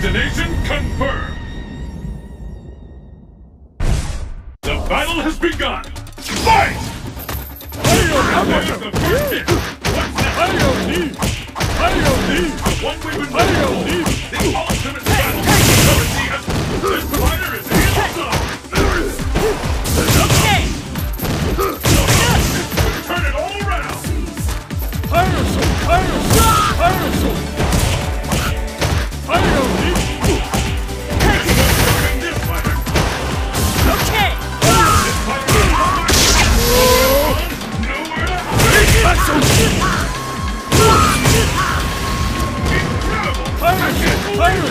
Destination confirmed! The battle has begun! Fight! IOD! IOD! IOD! One weapon! IOD!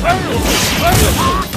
Vamos! Vamos!